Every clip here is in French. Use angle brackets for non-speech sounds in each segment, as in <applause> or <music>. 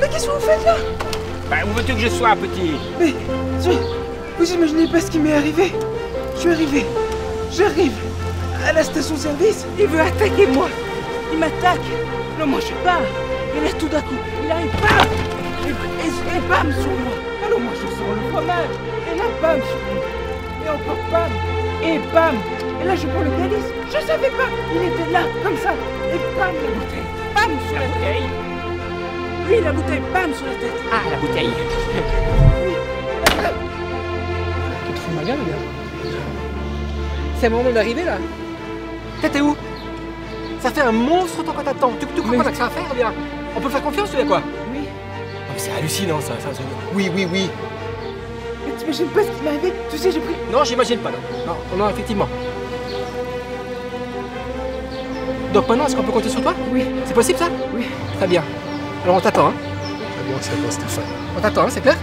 Mais qu'est-ce que vous faites là Bah, où veux-tu que je sois, petit Mais, je- vous imaginez pas ce qui m'est arrivé Je suis arrivé, j'arrive à la station-service, il veut attaquer moi. Il m'attaque. Non, moi je pars. Et là, tout d'un coup, il arrive, bam et, et- et bam sur moi. Alors moi je sens le fromage. Et là, bam sur moi. Et encore bam. Et bam. Et là, je prends le calice. Je savais pas. Il était là, comme ça. Et bam, la bouteille. Bam sur la, bouteille Oui, la bouteille, bam sur la tête. Ah, la bouteille <laughs> Tu te fous de ma gueule, bien C'est le moment d'arriver là T'es où? Ça fait un monstre temps qu'on t'attend. Tu, tu qu'on a que ça à faire, bien? On peut faire confiance, tu quoi? Oui. Mais C'est hallucinant, ça. Oui, oui, oui. Mais t'imagines pas ce qui m'est arrivé Tu sais, j'ai pris. Non, j'imagine pas, non. Non, non, effectivement. Donc maintenant, est-ce qu'on peut compter sur toi? Oui, C'est possible, ça? Oui. Très bien. Alors on t'attend, hein Très bien, c'est bon, Stéphane. On t'attend, hein, c'est clair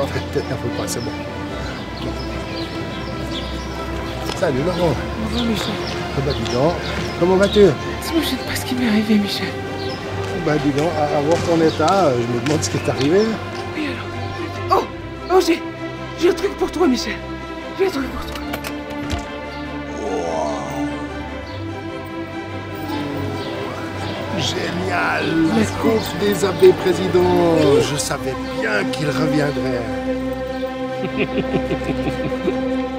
En fait, peut-être un peu pas, c'est bon. Salut Laurent. Bonjour, Michel. Ah bah dis donc, comment vas-tu? T'imagines pas ce qui m'est arrivé, Michel Bah dis donc, à, à voir ton état, euh, je me demande ce qui est arrivé. Oui, alors. Oh, j'ai. J'ai un truc pour toi, Michel. J'ai un truc pour toi. Génial La des abbés présidents Je savais bien qu'il reviendrait. <laughs>